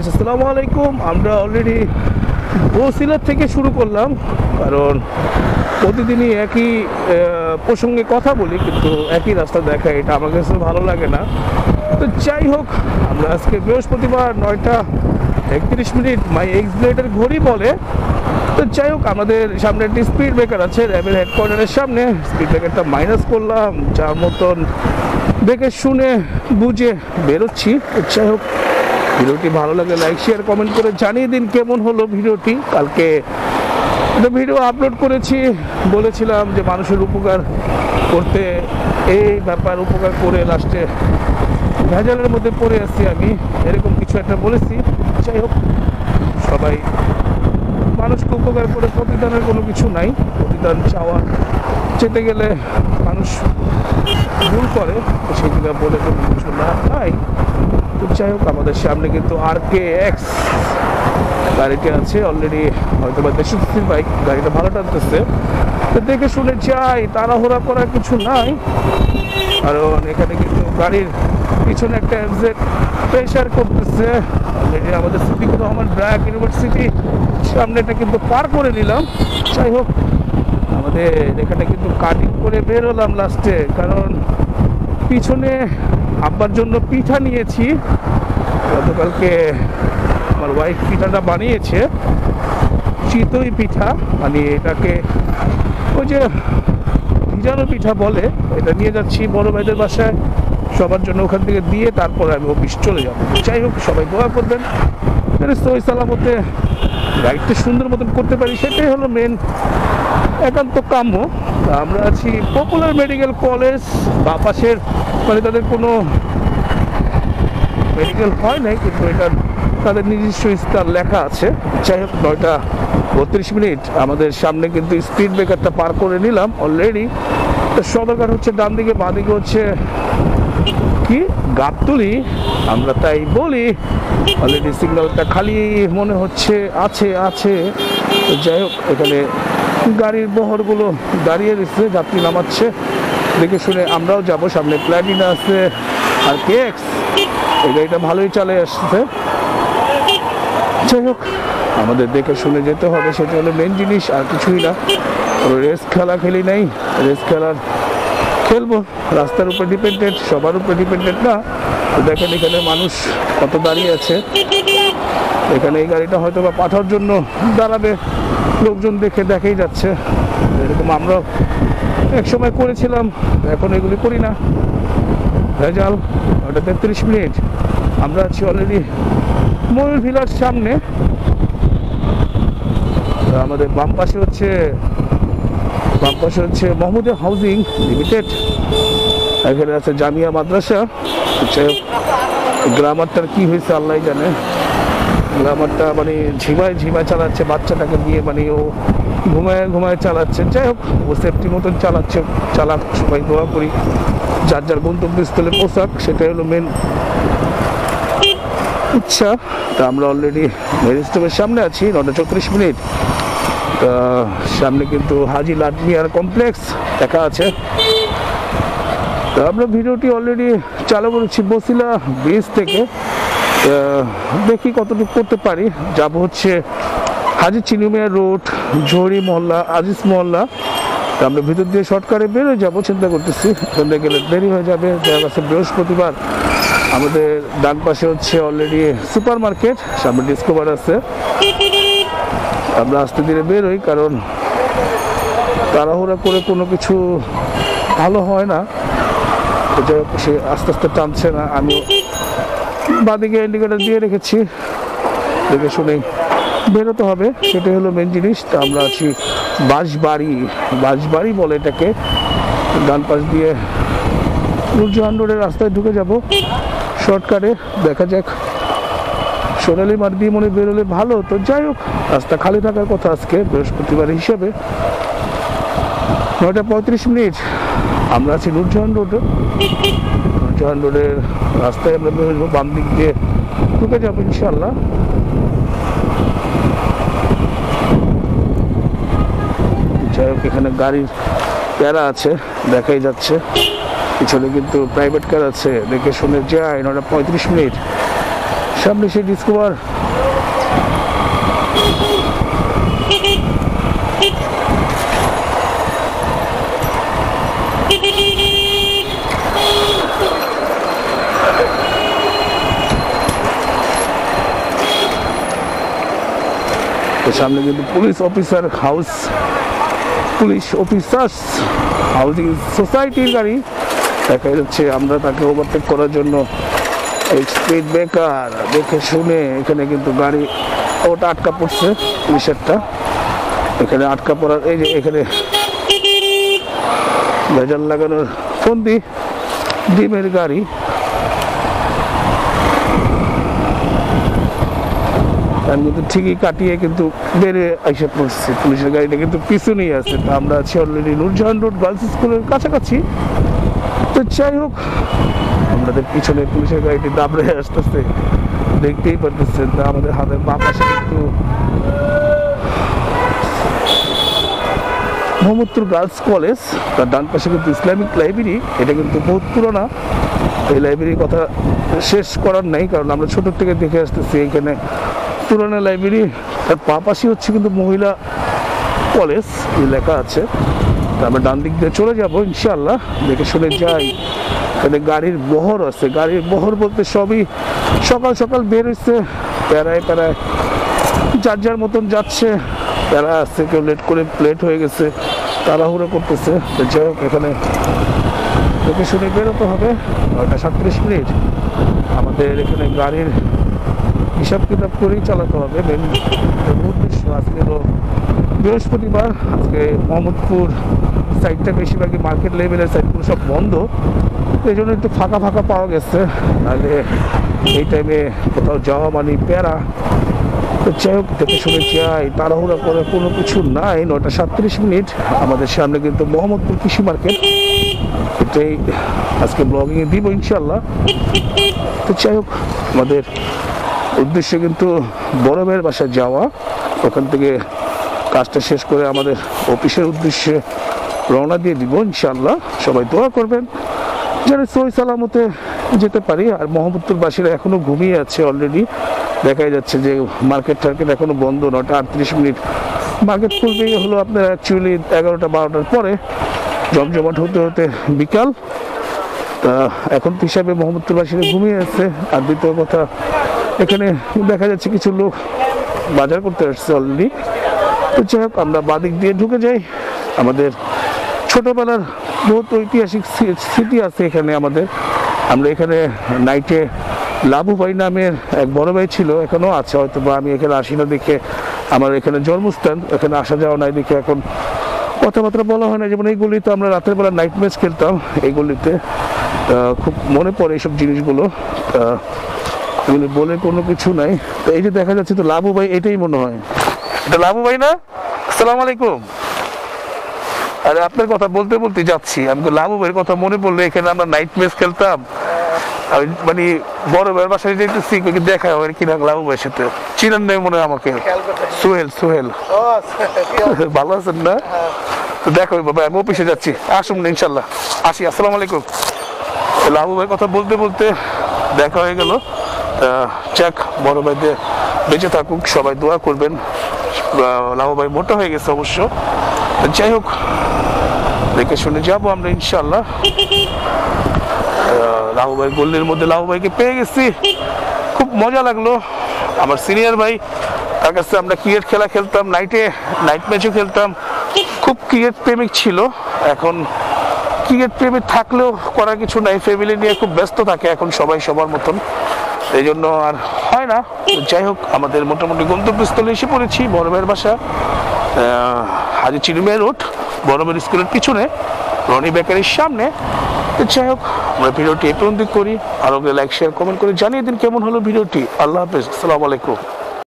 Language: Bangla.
আসসালামু আলাইকুম। আমরা অলরেডি বসিলার থেকে শুরু করলাম, কারণ প্রতিদিনই একই প্রসঙ্গে কথা বলি, কিন্তু একই রাস্তা দেখা এটা আমার কাছে ভালো লাগে না। তো যাই হোক, আমরা আজকে বৃহস্পতিবার নয়টা একত্রিশ মিনিট মাই এক্স ব্লেডের ঘড়ি বলে। তো যাই হোক, আমাদের সামনে একটি স্পিড ব্রেকার আছে র্যাবের হেডকোয়ার্টারের সামনে। স্পিড ব্রেকারটা মাইনাস করলাম, যার মতন দেখে শুনে বুঝে বেরোচ্ছি। যাই হোক ভিডিওটি ভালো লাগে লাইক শেয়ার কমেন্ট করে জানিয়ে দিন কেমন হলো ভিডিওটি। কালকে ভিডিও আপলোড করেছি, বলেছিলাম যে মানুষের উপকার করতে, এই ব্যাপার উপকার করে লাস্টে ভেজালের মধ্যে পড়ে আসছি আমি, এরকম কিছু একটা বলেছি। যাই হোক, সবাই মানুষকে উপকার করে, প্রতিদানের কোনো কিছু নাই। প্রতিদান চাওয়া যেতে গেলে মানুষ ভুল করে সেগুলো বলে কোনো কিছু না নাই। তো যাই হোক, আমাদের সামনে কিন্তু আর কে এক্স গাড়িটি আছে। অলরেডি হয়তো বা দেশির বাইক গাড়িটা ভালো টানতেছে। তো দেখে শুনে যাই, তাড়াহুড়া করার কিছু নাই। কারণ এখানে কিন্তু গাড়ির পিছনে একটা এক্সাক্ট প্রেশার করতেছে। অলরেডি আমাদের সিদ্দিকুর রহমান ব্র্যাক ইউনিভার্সিটি সামনেটা কিন্তু পার করে নিলাম। যাই হোক, আমাদের এখানে কিন্তু কাটিং করে বেরোলাম লাস্টে কারণ পিছনে আব্বার জন্য পিঠা নিয়েছি। গতকালকে আমার ওয়াইফ পিঠাটা বানিয়েছে। চিতই পিঠা মানে এটাকে ওই যে ভিজানো পিঠা বলে, এটা নিয়ে যাচ্ছি বড় ভাইদের বাসায়। সবার জন্য ওখান থেকে দিয়ে তারপরে আমি অফিস চলে যাব। যাই হোক, সবাই দোয়া করবেন। সালামতে রাইডটা সুন্দর মতন করতে পারি, সেটাই হলো মেন একান্ত কাম্য। আমরা আছি পপুলার মেডিকেল কলেজ বা পাশের মানে তাদের কোনো মেডিকেল হয় নাই, কিন্তু এটা তাদের নিজস্ব স্টার লেখা আছে। যাই হোক, নয়টা বত্রিশ মিনিট। আমাদের সামনে কিন্তু স্পিড ব্রেকারটা পার করে নিলাম অলরেডি সদরঘাট হচ্ছে ডান দিকে বাঁ দিকে হচ্ছে কি? গাবতলি আমরা তাই বলি। অলরেডি সিগন্যালটা খালি মনে হচ্ছে, আছে আছে। যাই হোক, এখানে গাড়ির বহরগুলো দাঁড়িয়ে রয়েছে, যাত্রী নামাচ্ছে। দেখে শুনে আমরাও যাব, সামনে প্ল্যাটিনা আছে। আর কেক্স এই গাড়িটা ভালোই চালে আসছে। যাই হোক, আমাদের দেখে শুনে যেতে হবে, সেটা হলো মেন জিনিস, আর কিছুই না। রেস খেলা খেলি নাই। রেস খেলার খেলব। রাস্তার উপর ডিপেন্ডেন্ট সবার উপর ডিপেন্ডেন্ট না। দেখেন এখানে মানুষ কত দাঁড়িয়ে আছে। এখানে এই গাড়িটা হয়তো বা পাঠার জন্য দাঁড়াবে। লোকজন দেখে দেখেই যাচ্ছে। এরকম আমরা এক সময় করেছিলাম, এখন এগুলি করি না। ভেজাল ওটা তেত্রিশ মিনিট। আমরা আছি অলরেডি ময়ূর ভিলার সামনে। আমাদের বাম পাশে হচ্ছে বাম পাশে হচ্ছে মোহাম্মদিয়া হাউজিং লিমিটেড। এখানে আছে জামিয়া মাদ্রাসা। গ্রামারটার কি হয়েছে আল্লাহ জানে। গ্রামারটা মানে ঝিমায় ঝিমায় চালাচ্ছে, বাচ্চাটাকে নিয়ে মানে ও ঘুমায় ঘুমায় চালাচ্ছে। যাই হোক, ও সেফটি মতন চালাচ্ছে, চালাক, সবাই দোয়া করি। যার যার গন্তব্যস্থলে পোশাক সেটাই হলো মেন ইচ্ছা তা আমরা অলরেডি ম্যারিস্টপের সামনে আছি নটা চৌত্রিশ মিনিট। সামনে কিন্তু হাজি লাটমিয়ার কমপ্লেক্স দেখা আছে। তা আমরা ভিডিওটি অলরেডি চালু করেছি বসিলা ব্রিজ থেকে। দেখি কতটুকু করতে পারি। যাব হচ্ছে হাজি চিনুমিয়া রোড ঝড়ি মহল্লা, আজিজ মহল্লা। আমরা ভিতর দিয়ে শর্টকাটে বেরোয় যাব, চিন্তা করতেছি। ওখান গেলে দেরি হয়ে যাবে, যার কাছে বৃহস্পতিবার আমাদের ডান পাশে হচ্ছে অলরেডি সুপার মার্কেট সামনে ডিসকভার আছে। আমরা আস্তে ধীরে বেরোই কারণ তাড়াহুড়া করে কোনো কিছু ভালো হয় না। সে আস্তে আস্তে টানছে না আমি বাদিকে ইন্ডিকেটার দিয়ে রেখেছি। দেখে শুনে বেরোতে হবে, সেটাই হলো মেন জিনিস। তা আমরা আছি বাঁশবাড়ি বাঁশবাড়ি বলে এটাকে। ডান পাশ দিয়ে নুরজাহান রোডের রাস্তায় ঢুকে যাব। শর্টকাটে দেখা যাক। সোনালি মাঠ দিয়ে মনে বেরোলে ভালো, তো যাই হোক, রাস্তা খালি থাকার কথা আজকে বৃহস্পতিবার হিসেবে। নয়টা পঁয়ত্রিশ মিনিট, আমরা আছি নুরজাহান রোডে নুরজাহান রোডের রাস্তায় আমরা বেরোবো, বাম দিক দিয়ে ঢুকে যাব ইনশাল্লাহ যাই হোক, এখানে গাড়ির প্যারা আছে, দেখাই যাচ্ছে। পিছনে কিন্তু প্রাইভেট কার আছে, দেখে শুনে যায় নটা পঁয়ত্রিশ মিনিট। সামনে সেই ডিসকভার। সামনে কিন্তু police officer house, police officers, housing সোসাইটির গাড়ি। দেখা যাচ্ছে আমরা তাকে ওভারটেক করার জন্য স্পিড ব্রেকার দেখে শুনে এখানে কিন্তু গাড়ি ওটা আটকা পড়ছে এখানে আটকা পড়ার, এই যে এখানে ভেজাল লাগানোর ফন্দি, ডিমের গাড়ি। কিন্তু ঠিকই কাটিয়ে কিন্তু বেড়ে এসে পড়ছি। পুলিশের গাড়িটা কিন্তু পিছনেই আছে। আমরা আছি অলরেডি নুরজাহান রোড গার্লস স্কুলের কাছাকাছি। তো যাই হোক আমাদের পিছনে পুলিশের গাড়িটি দাবড়ে আসতেছে, দেখতেই পারতেছেন আমাদের হাতের বাম পাশে কিন্তু মোহাম্মদপুর গার্লস কলেজ, তার ডান পাশে কিন্তু ইসলামিক লাইব্রেরি, এটা কিন্তু বহুত পুরোনো। এই লাইব্রেরির কথা শেষ করার নাই, কারণ আমরা ছোট থেকে দেখে আসতেছি এখানে পুরোনো লাইব্রেরি। তার পাশাপাশি হচ্ছে কিন্তু মহিলা কলেজ লেখা আছে। আমরা ডান দিক দিয়ে চলে যাব ইনশাল্লাহ দেখে শুনে যাই। এখানে গাড়ির বহর আছে, গাড়ির বহর বলতে সবই সকাল সকাল বের হচ্ছে প্যারায় প্যারায় যার যার মতন যাচ্ছে প্যারা আসছে কেউ লেট করে প্লেট হয়ে গেছে, তাড়াহুড়ো করতেছে। যাই হোক, এখানে দেখে শুনে বেরোতে হবে, নয়টা সাতত্রিশ মিনিট। আমাদের এখানে গাড়ির হিসাব কিতাব করেই চালাতে হবে। মেন উদ্দেশ্য আজকে বৃহস্পতিবার, আজকে মোহাম্মদপুর সাইডটা বেশিরভাগই মার্কেট লেভেলের সাইডগুলো সব বন্ধ। এই জন্য একটু ফাঁকা ফাঁকা পাওয়া গেছে। নাহলে এই টাইমে কোথাও যাওয়া মানে প্যারা। তো যাই হোক, দেখে শুনে যাই, তাড়াহুড়া করে কোনো কিছু নাই। নয়টা সাতত্রিশ মিনিট। আমাদের সামনে কিন্তু মোহাম্মদপুর কৃষি মার্কেট এটাই আজকে ব্লগিংয়ে দিব ইনশাল্লাহ তো যাই হোক, আমাদের উদ্দেশ্য কিন্তু ভাইয়ের বাসায় যাওয়া। ওখান থেকে কাজটা শেষ করে আমাদের অফিসের উদ্দেশ্যে রওনা দিয়ে দিব ইনশাল্লাহ সবাই দোয়া করবেন। যেন সই সালামতে যেতে পারি। আর মোহাম্মদপুর বাসীরা এখনও ঘুমিয়ে আছে অলরেডি দেখাই যাচ্ছে যে মার্কেট টার্কেট এখনও বন্ধ নটা আটত্রিশ মিনিট। মার্কেট খুলবেই হলো আপনার অ্যাকচুয়ালি এগারোটা, বারোটার পরে। জমজমাট হতে হতে বিকাল। তা এখন তো হিসাবে মোহাম্মদপুরবাসীরা ঘুমিয়ে আছে। আর দ্বিতীয় কথা, এখানে দেখা যাচ্ছে কিছু লোক বাজার করতে আসছে অলরেডি তো যাই হোক, আমরা বাদিক দিয়ে ঢুকে যাই। আমাদের ছোটবেলার বহুত ঐতিহাসিক স্মৃ- স্মৃতি আছে এখানে আমাদের। আমরা এখানে নাইটে লাবু ভাই নামের এক বড় ভাই ছিল, এখনও আছে হয়তো বা আমি এখানে আসি না দেখে আমার এখানে জন্মস্থান, এখানে আসা যাওয়া নাই দেখে এখন কথাবার্তা বলা হয় না। যেমন এই গলিতে আমরা রাতের বেলা নাইট ম্যাচ খেলতাম, এই গলিতে খুব মনে পড়ে এইসব জিনিসগুলো। এগুলি বলে কোনো কিছু নাই। তো এই যে দেখা যাচ্ছে তো লাবু ভাই এটাই মনে হয়। এটা লাবু ভাই না? আসসালামু আলাইকুম। আরে আপনার কথা বলতে বলতে যাচ্ছি। আমি লাবু কথা মনে পড়ল এখানে আমরা নাইট ম্যাচ খেলতাম। আমি মানে বড় ভাইয়ের বাসায় যেতেছি দেখা হয় কিনা লাবু ভাইয়ের সাথে? চিনেন নেই মনে হয় আমাকে। সোহেল সোহেল। ভালো আছেন না? তো দেখো বাবা আমি অফিসে যাচ্ছি। আসুন না ইনশাল্লাহ আসি আসসালামু আলাইকুম। লাবু ভাইয়ের কথা বলতে বলতে দেখা হয়ে গেল। যাক বড় ভাইদের বেঁচে থাকুক সবাই দোয়া করবেন। লাবু ভাই মোটা হয়ে গেছে অবশ্য। যাই হোক দেখে শুনে যাব আমরা ইনশাল্লাহ লাহু ভাই গোল্ডের মধ্যে লাহু ভাইকে পেয়ে গেছি। খুব মজা লাগল। আমার সিনিয়র ভাই, তার কাছে আমরা ক্রিকেট খেলা খেলতাম, নাইটে, নাইট ম্যাচও খেলতাম। খুব ক্রিকেট প্রেমিক ছিল। এখন ক্রিকেট প্রেমিক থাকলেও করার কিছু নাই। ফ্যামিলি নিয়ে খুব ব্যস্ত থাকে এখন সবাই সবার মতন। এই জন্য আর হয় না। যাই হোক, আমাদের মোটামুটি গন্তব্যস্থলে এসে পড়েছি, বড় ভাইয়ের বাসা হাজি চিরুমিয়া রোড। বড়মের স্কুলের পিছনে, রনি বেকারির সামনে। যাই হোক, আমরা ভিডিওটি এই পর্যন্ত করি। আরও লাইক শেয়ার কমেন্ট করে জানিয়ে দিন কেমন হলো ভিডিওটি। আল্লাহ হাফেজ, আসসালামু আলাইকুম।